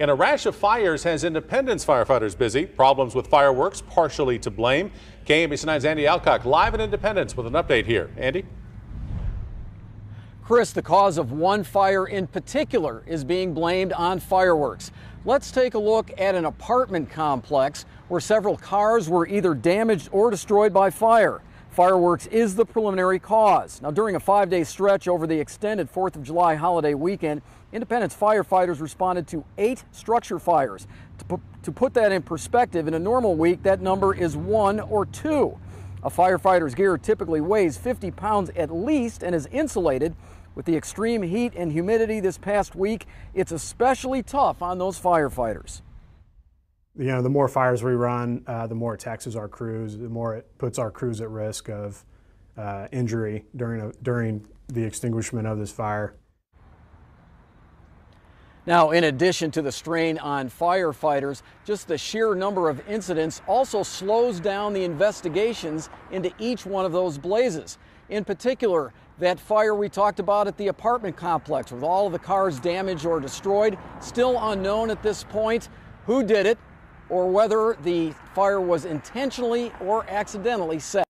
And a rash of fires has Independence firefighters busy. Problems with fireworks partially to blame. KMBC 9's Andy Alcock live in Independence with an update here. Andy? Chris, the cause of one fire in particular is being blamed on fireworks. Let's take a look at an apartment complex where several cars were either damaged or destroyed by fire. Fireworks is the preliminary cause. Now, during a five day stretch over the extended 4th of July holiday weekend, Independence firefighters responded to eight structure fires. To, pu to put that in perspective, in a normal week, that number is one or two. A firefighter's gear typically weighs 50 pounds at least and is insulated. With the extreme heat and humidity this past week, it's especially tough on those firefighters you know, the more fires we run, uh, the more it taxes our crews, the more it puts our crews at risk of uh, injury during, a, during the extinguishment of this fire. Now, in addition to the strain on firefighters, just the sheer number of incidents also slows down the investigations into each one of those blazes. In particular, that fire we talked about at the apartment complex with all of the cars damaged or destroyed, still unknown at this point. Who did it? Or whether the fire was intentionally or accidentally set.